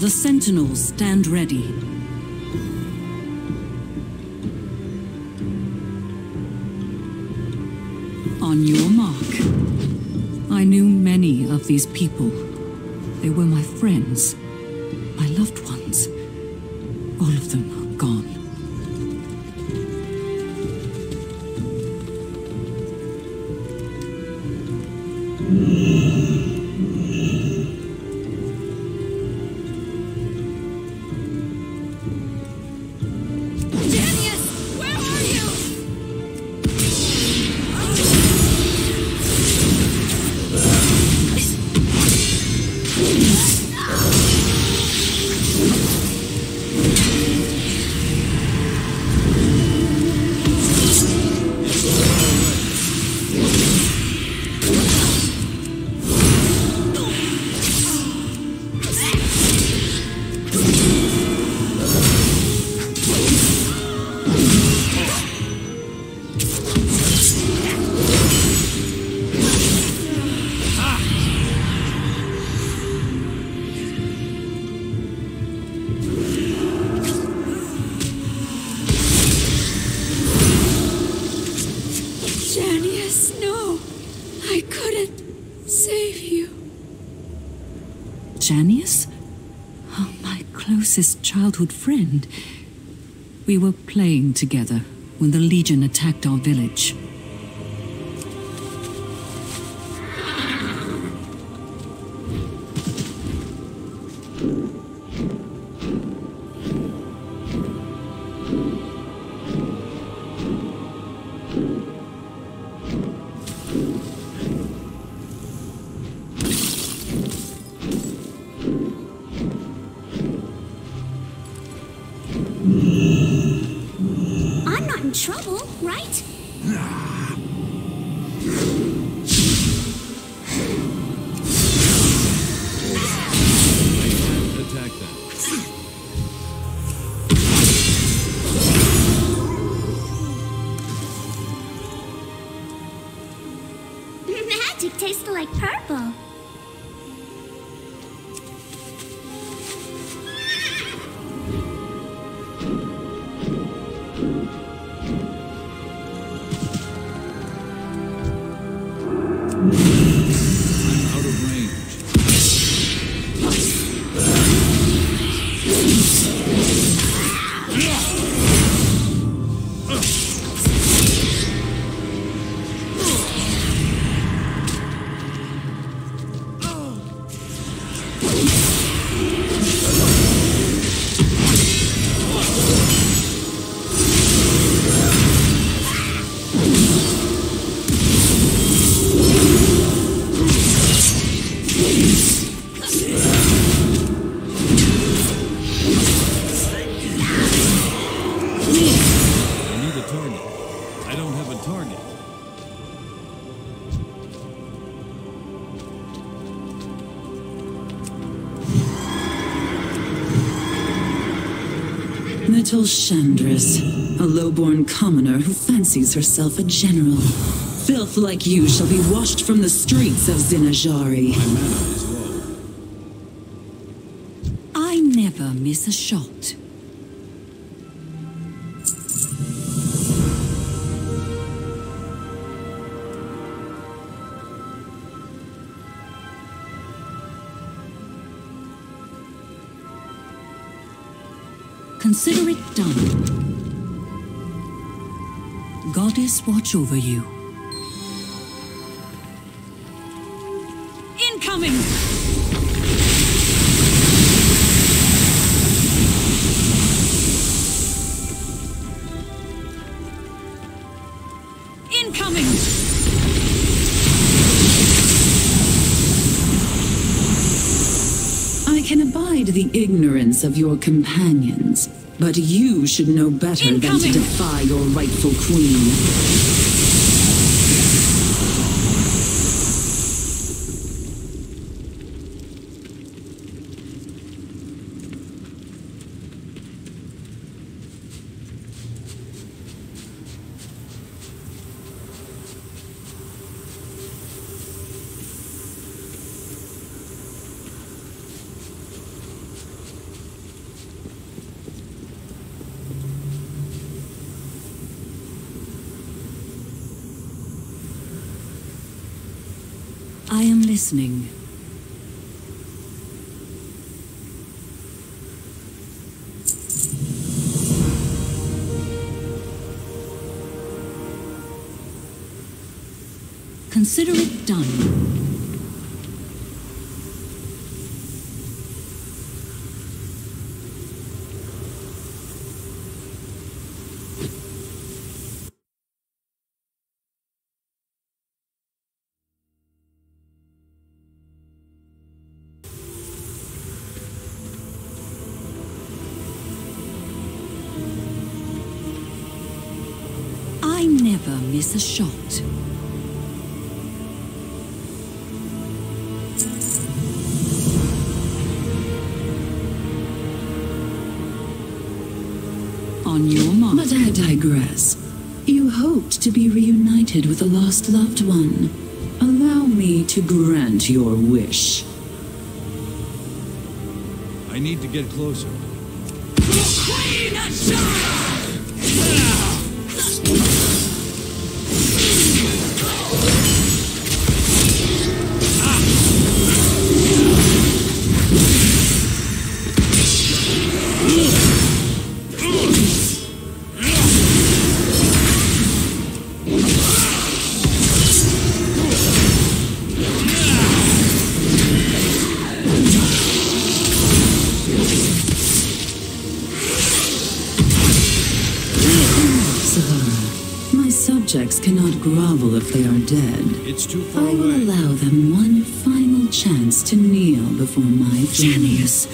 The Sentinels stand ready. On your mark. I knew many of these people. They were my friends, closest childhood friend. We were playing together when the Legion attacked our village. Shandris, a low-born commoner who fancies herself a general. Filth like you shall be washed from the streets of Zin-Azshari. My mana is low. I never miss a shot. Consider it done. Goddess watch over you. Incoming! Incoming! I can abide the ignorance of your companions, but you should know better than to defy your rightful queen. Listening. Consider it done. Never miss a shot. On your mark. But I digress. You hoped to be reunited with a lost loved one. Allow me to grant your wish. I need to get closer. Savara, It's too far I will away. allow them one final chance to kneel before my throne. Janius.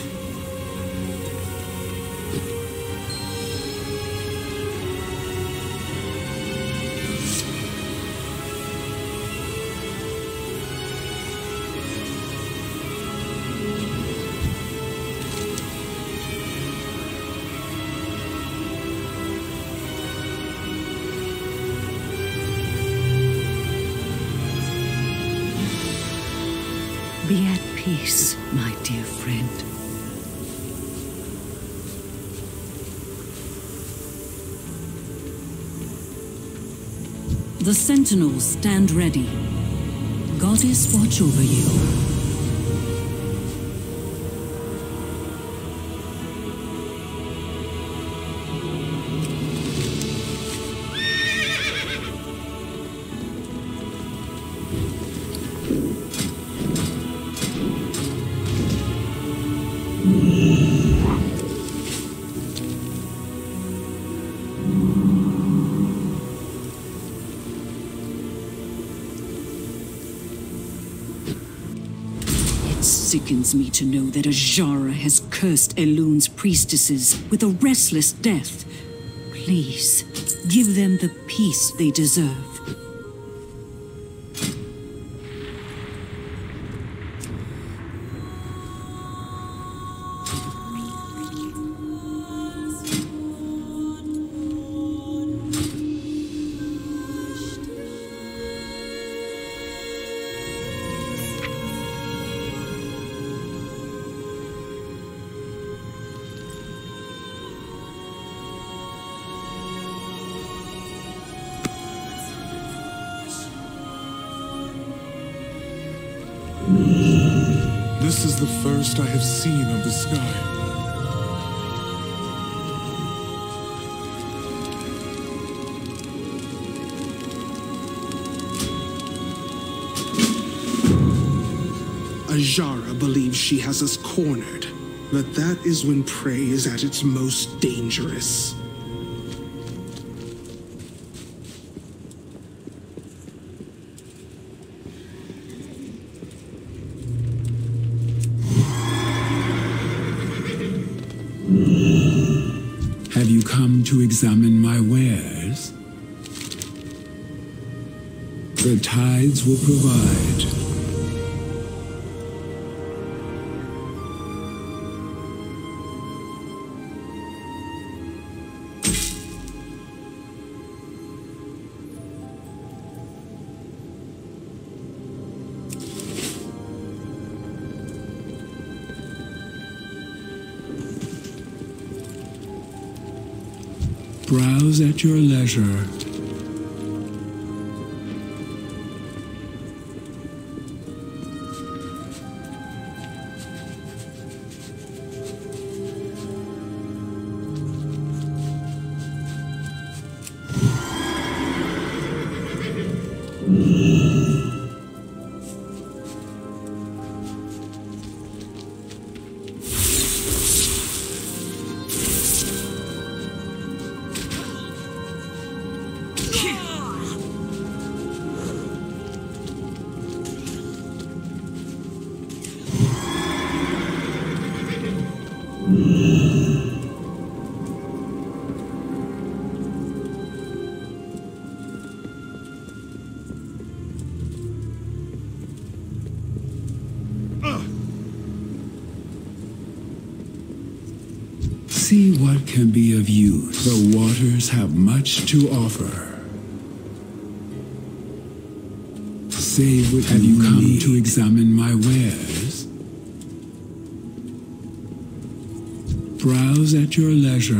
Sentinels stand ready. Goddess watch over you. Sickens me to know that Azshara has cursed Elune's priestesses with a restless death. Please, give them the peace they deserve. She has us cornered, but that is when prey is at its most dangerous. Have you come to examine my wares? The tides will provide. At your leisure. See what can be of use. The waters have much to offer. Save what have you come need. to examine my wares. Browse at your leisure.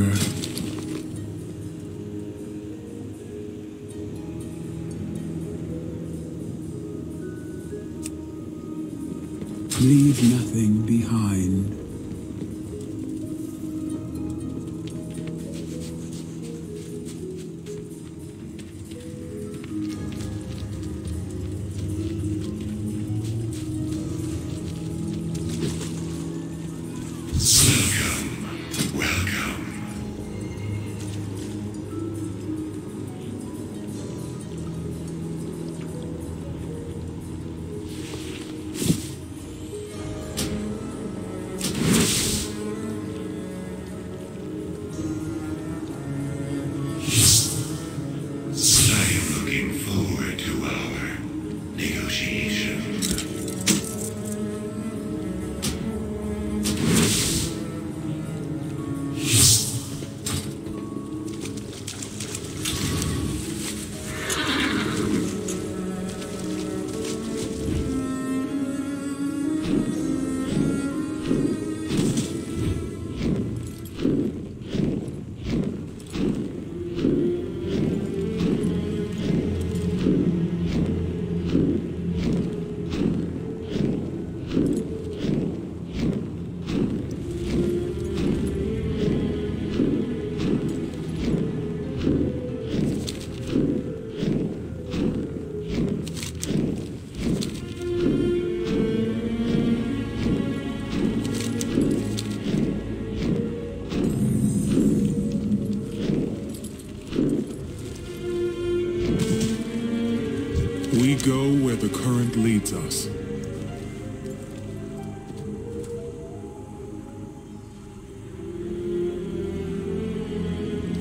Leave nothing behind.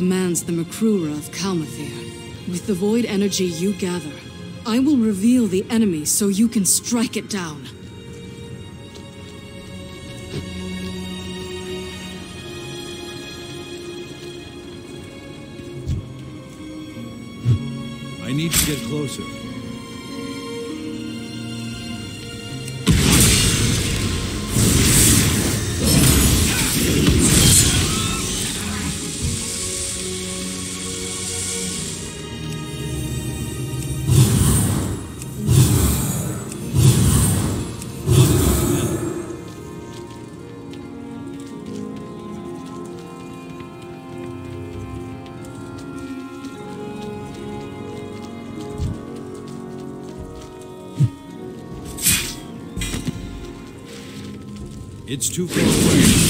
commands the Makrura of Kalmathir. With the void energy you gather, I will reveal the enemy so you can strike it down. I need to get closer. It's too far away.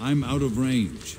I'm out of range.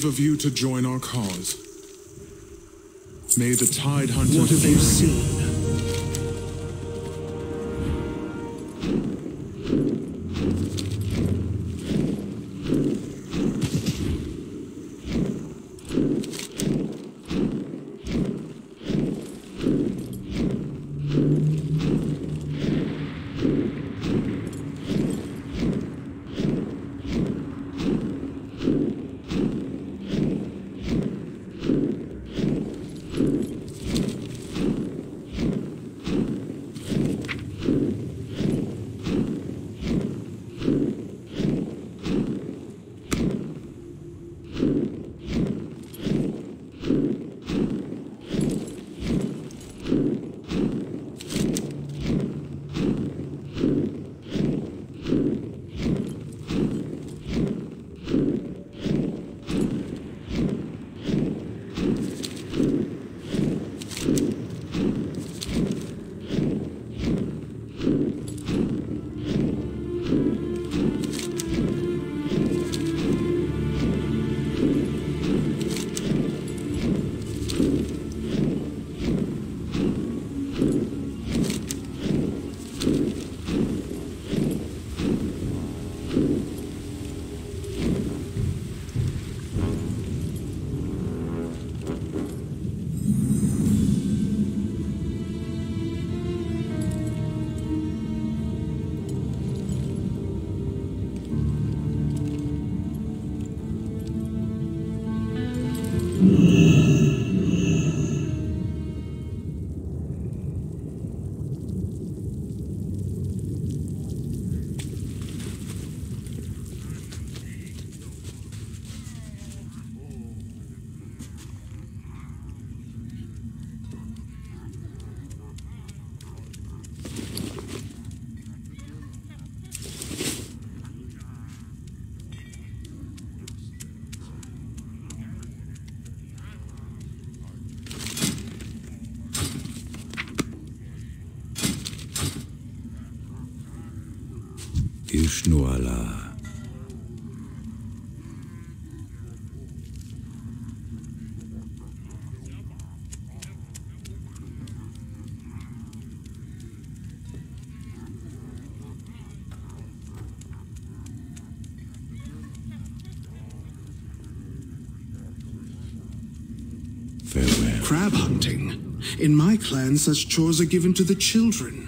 Brave of you to join our cause. May the Tide Hunter What have you favor Ishnu-alah. Farewell. Crab hunting. In my clan, such chores are given to the children.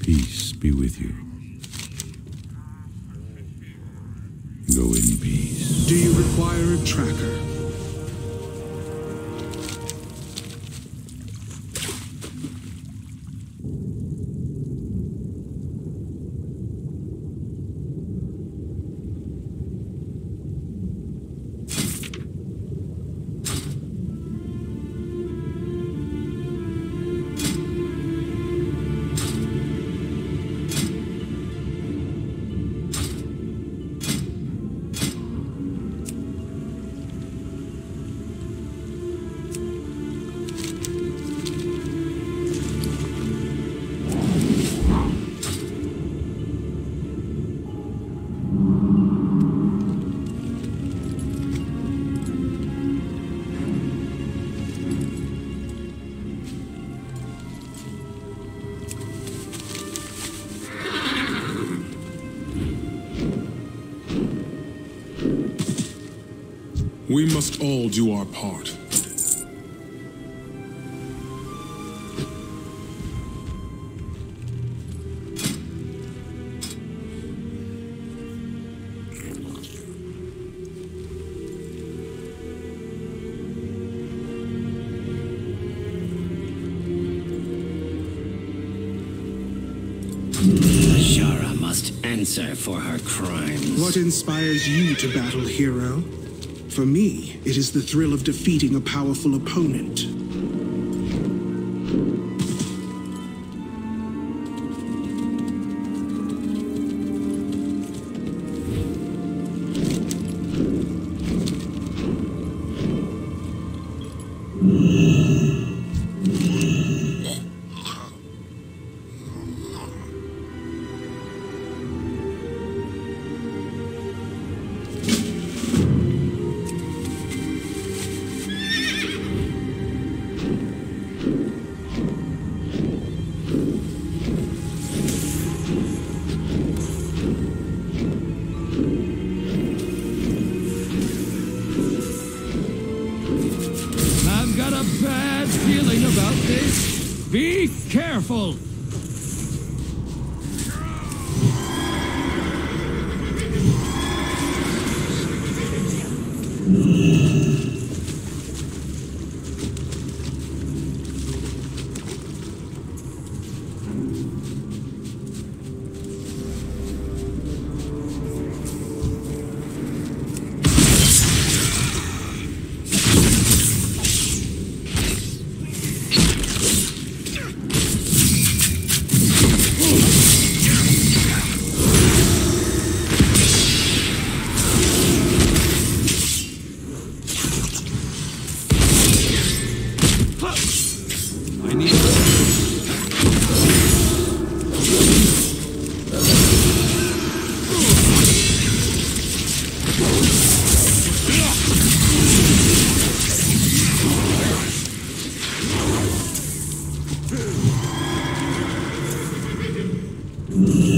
Peace be with you. Go in peace. Do you require a tracker? We must all do our part. Azshara must answer for her crimes. What inspires you to battle, hero? For me, it is the thrill of defeating a powerful opponent. Careful. Mm-hmm.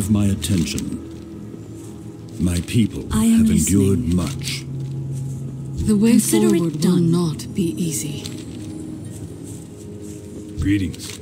Have my attention. My people I am have endured listening. much. The way Consider it forward will not be easy. Greetings.